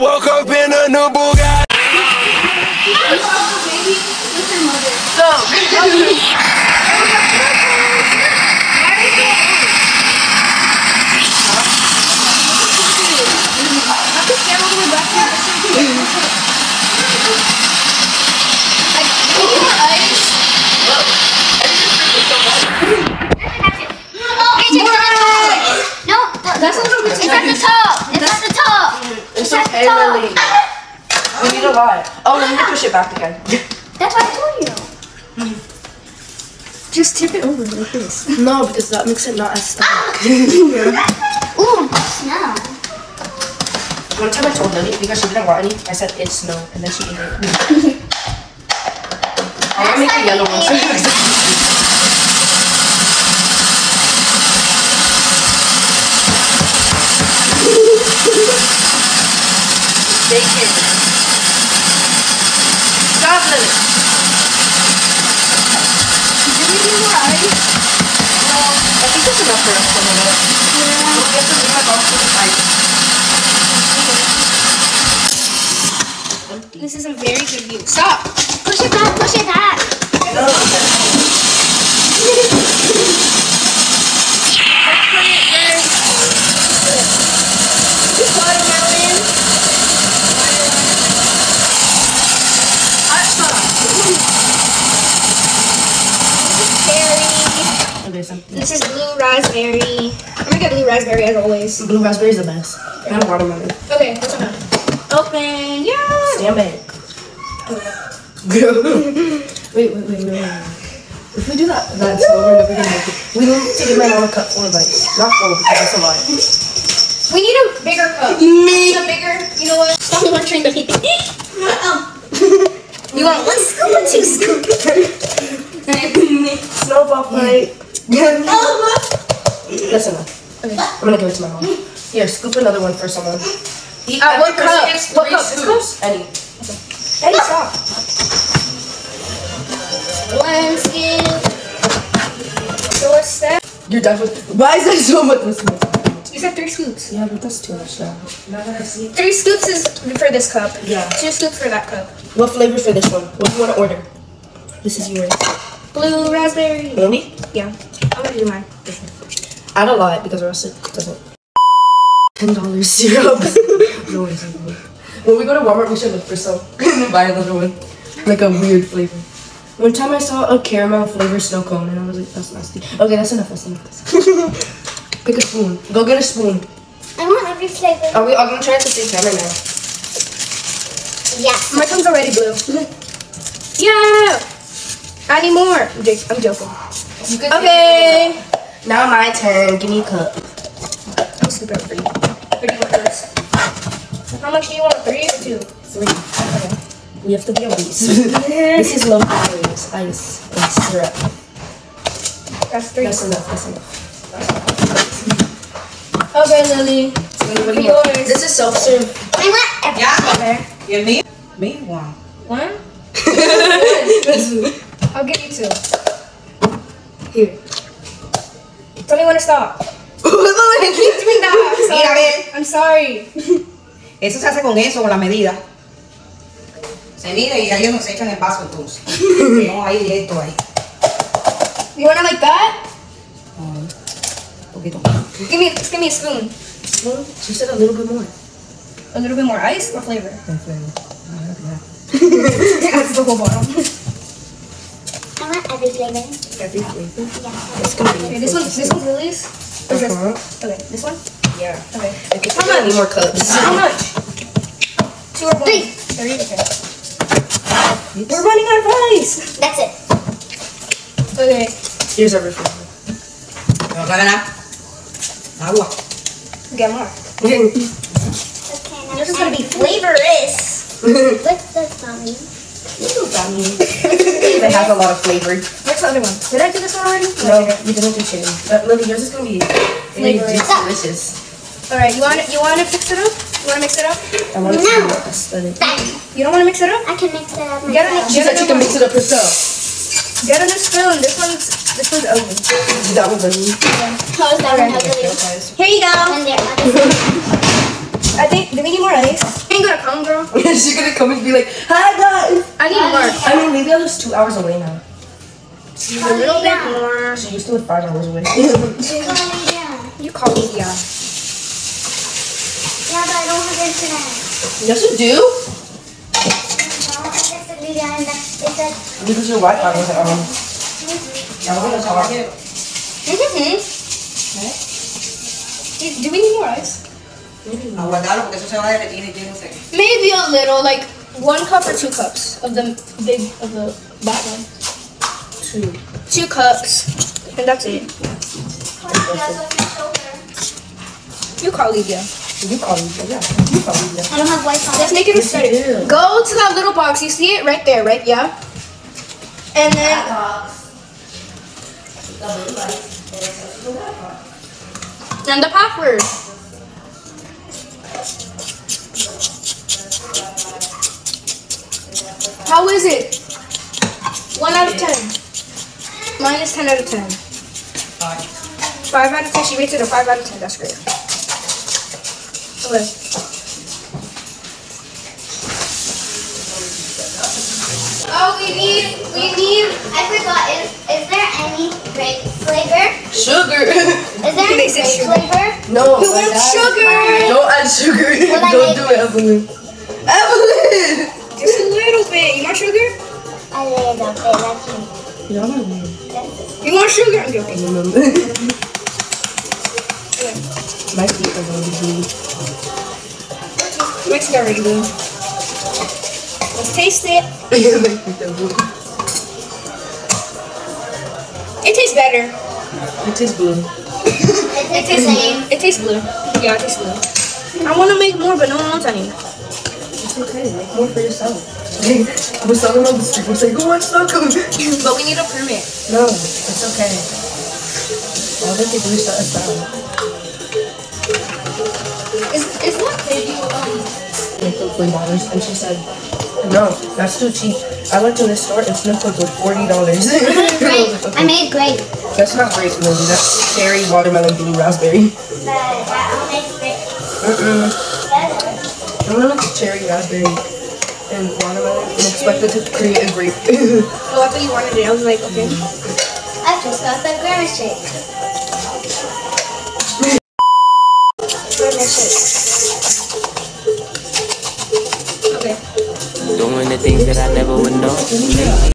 woke up in a new Bugatti. No, It's at the okay, top. Lily. We need a lot. Oh, let me push it back again. That's what I told you. Just tip it over like this. No, because that makes it not as stuck. Ooh, smell. One time I told Lily because she didn't want any, I said it's snow, and then she ate it. I want to make a yellow one. so Stop, Lily. Did we do more ice? I think that's enough for us for a minute. Yeah. We have to leave my box with. This is a very good view. Stop. Raspberry. I'm gonna get blue raspberry as always. Blue raspberry is the best. And watermelon. Okay, what's up? Open. Yeah. Stand back. wait, wait, wait, wait. If we do that, that's we're never gonna make it. We need to get my mom a cup full of ice. Not full, because that's a lot. We need a bigger cup. Me. A bigger. You know what? Stop munching the baby. You want one scoop or two scoops? Snowball fight. Oh, That's enough. Okay. I'm gonna give it to my mom. Here, scoop another one for someone. Eat Uh, what cup? gets What three cup? This scoops. Any. Hey, stop. One scoop. Doorstep. You're done with. Why is there so much this? You said three scoops. Yeah, but that's too much now. Now that I see. Three scoops is for this cup. Yeah. Two scoops for that cup. What flavor for this one? What do you want to order? This is yours. Blue raspberry. Really? Yeah. I'm gonna do mine. Add a lot because or else it doesn't. Ten dollars syrup. no. When we go to Walmart, we should look for some and buy another one, like a weird flavor. One time I saw a caramel flavored snow cone and I was like, that's nasty. Okay, that's enough. That's enough. Pick a spoon. Go get a spoon. I want every flavor. Are we all gonna try at the same time? Yes. My tongue's already blue. yeah. I need more. I'm joking. Okay. Now my turn. Give me a cup. I'm super free. you. What do you want first? How much do you want? Three or two? Three. Okay. We have to be obese. this is low calories. Ice and syrup. That's three. That's enough. That's enough. Okay, Lily. What do Yours. This is self-serve. I want every Okay. You need me one. One. I'll give you two. Here. Tell me when to stop. I'm Mira, sorry. ven. I'm sorry. Eso se hace con eso, con la medida. Se mide y ellos nos echan el vaso entonces. Vamos ahí directo ahí. You want it like that? Un poquito. Give me, just give me a spoon. Well, she said a little bit more. A little bit more ice or flavor? Ah, ya. That's the whole bottle. I want every flavor. Every flavor. Yeah. It's gonna be. Okay, this one's this one's Lily's. Is Uh-huh. Okay, this one. Yeah. Okay. I think I need more cups. How much? Two or one? Three. Three. Okay. We're running out of ice. That's it. Okay. Here's every flavor. ¿Me vas a ganar? Agua. Get more. Okay, now Yours is gonna be flavorous. What's the tummy? It has a lot of flavor. Where's the other one? Did I do this one already? No, you didn't do cherry. But Lily, yours is gonna be Flavor. delicious. All right. You want it? You want to fix it up? You want to mix it up? I want to No. be more aesthetic. You don't want to mix it up? I can mix it up Get a myself. She said she can mix it up herself. Get a new spoon. This one's this one's ugly. That was Lily. How is that one ugly? Here you go. And there are I think, do we need more ice? Ain't gonna come, girl. She's gonna come and be like, Hi guys! I need more. I mean, maybe I was two hours away now. A little bit more. She used to live five hours away. Yeah, You call me, yeah. but I don't have internet. yes, you do. No, I just said media and it said Because your Wi-Fi wasn't on. Ya lo voy a chaval. Mm-hmm. Do we need more ice? A porque eso se va a derretir y tiene usted. Maybe a little, like one cup or two cups of the big, of the bad one. Two. Two cups. And that's it. You call Lydia. You call me. Yeah, you call me. I don't have Wi-Fi. Let's make it a study. do. Go to that little box. You see it right there, right? Yeah. And then. And the password. How is it? One out of ten. Mine is ten out of ten. Five out of ten. She rates it a five out of ten. That's great. Okay. Oh, we need, we need. I forgot. Is, is there any grape flavor? Sugar. Is there any grape sugar. flavor? no. You want sugar? Don't add sugar. Don't do it, Evelyn. Evelyn! Just a little bit. You want sugar? A little bit. That's me. No, no, You want sugar? I'm joking. no. My feet are going to be Mix it already, boo. Let's taste it. My feet are blue. It tastes better. Blue. It tastes the same. It tastes blue. Yeah, it tastes blue. I want to make more, but no one wants any. It's okay. Make more for yourself. I was talking on the street. I was like, who wants taco? But we need a permit. No, it's okay. All they can do is shut us down. Is is that baby? Um, Make them three dollars, and she said, "No, that's too cheap. I went to the store and Sniffles was forty dollars. Grape. I made grape. That's not grape, Lindsay. That's cherry, watermelon, blue, raspberry. But I'll make grape. Mm-mm. I'm gonna mix cherry, raspberry, and watermelon, and expect it to create a grape. oh, I thought you wanted it. I was like, okay. I just got the Grimace shake. Grimace shake. Okay. Doing the things that I never would know.